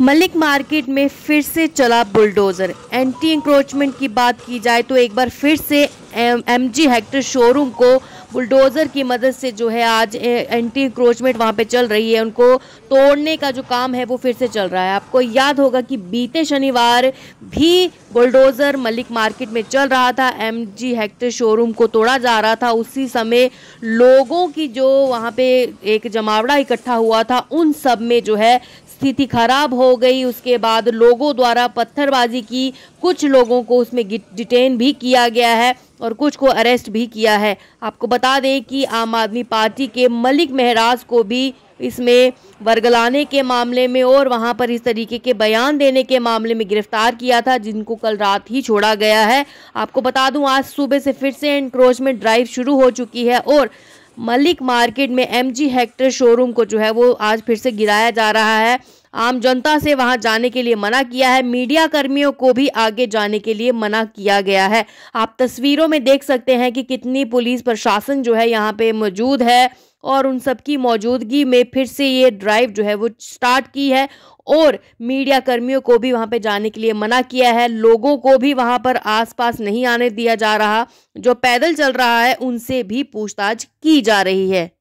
Malik market में फिर से चला बुलडोजर। एंटी इंक्रोचमेंट की बात की जाए तो एक बार फिर से एम जी हेक्टर शोरूम को बुलडोज़र की मदद से जो है आज एंटी इंक्रोचमेंट वहाँ पे चल रही है। उनको तोड़ने का जो काम है, वो फिर से चल रहा है। आपको याद होगा कि बीते शनिवार भी बुलडोज़र मलिक मार्केट में चल रहा था। एम जी हेक्टर शोरूम को तोड़ा जा रहा था। उसी समय लोगों की जो वहाँ पे एक जमावड़ा इकट्ठा हुआ था, उन सब में जो है स्थिति खराब हो गई। उसके बाद लोगों द्वारा पत्थरबाजी की, कुछ लोगों को उसमें डिटेन भी किया गया है। और कुछ को अरेस्ट भी किया है। आपको बता दें कि आम आदमी पार्टी के मलिक महराज को भी इसमें वर्गलाने के मामले में और वहाँ पर इस तरीके के बयान देने के मामले में गिरफ़्तार किया था, जिनको कल रात ही छोड़ा गया है। आपको बता दूँ, आज सुबह से फिर से एनक्रोचमेंट ड्राइव शुरू हो चुकी है और मलिक मार्केट में एमजी हेक्टर शोरूम को जो है वो आज फिर से गिराया जा रहा है। आम जनता से वहाँ जाने के लिए मना किया है। मीडिया कर्मियों को भी आगे जाने के लिए मना किया गया है। आप तस्वीरों में देख सकते हैं कि कितनी पुलिस प्रशासन जो है यहाँ पे मौजूद है। और उन सब की मौजूदगी में फिर से ये ड्राइव जो है वो स्टार्ट की है और मीडिया कर्मियों को भी वहाँ पे जाने के लिए मना किया है। लोगों को भी वहाँ पर आसपास नहीं आने दिया जा रहा। जो पैदल चल रहा है, उनसे भी पूछताछ की जा रही है।